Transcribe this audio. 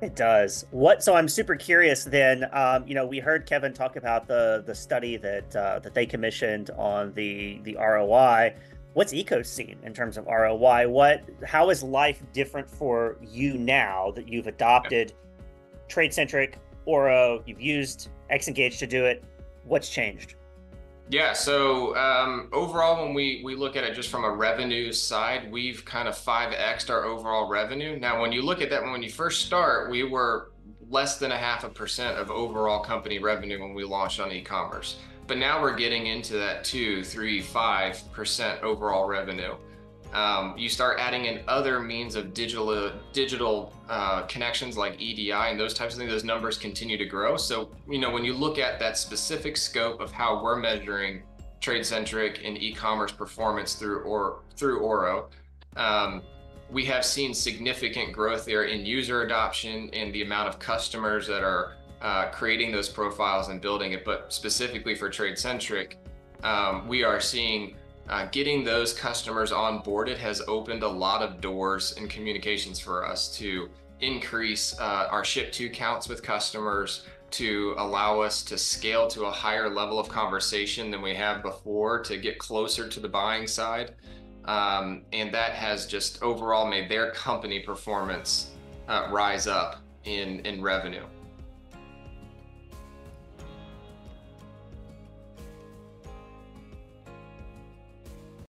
It does. What? So I'm super curious. Then, um, you know, we heard Kevin talk about the the study that uh, that they commissioned on the the ROI. What's EECO seen in terms of ROI? What? How is life different for you now that you've adopted TradeCentric Oro? You've used Xngage to do it. What's changed? Yeah, so um, overall, when we, we look at it just from a revenue side, we've kind of 5xed our overall revenue. Now, when you look at that, when you first start, we were less than a half a percent of overall company revenue when we launched on e-commerce. But now we're getting into that two, three, five percent overall revenue um, you start adding in other means of digital digital uh, connections like EDI and those types of things. Those numbers continue to grow. So you know when you look at that specific scope of how we're measuring TradeCentric and e-commerce performance through or through Oro. Um, we have seen significant growth there in user adoption and the amount of customers that are uh, creating those profiles and building it. But specifically for TradeCentric, um, we are seeing uh, getting those customers onboarded has opened a lot of doors and communications for us to increase uh, our ship to counts with customers to allow us to scale to a higher level of conversation than we have before to get closer to the buying side. Um, and that has just overall made their company performance uh, rise up in, in revenue.